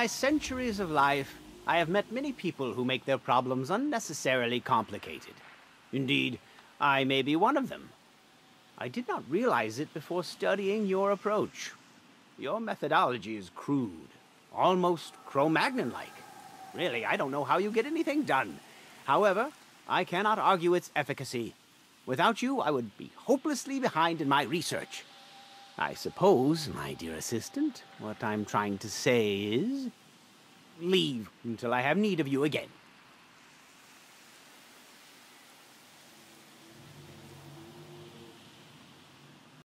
my centuries of life, I have met many people who make their problems unnecessarily complicated. Indeed, I may be one of them. I did not realize it before studying your approach. Your methodology is crude, almost Cro-Magnon-like. Really, I don't know how you get anything done. However, I cannot argue its efficacy. Without you, I would be hopelessly behind in my research. I suppose, my dear assistant, what I'm trying to say is... Leave until I have need of you again.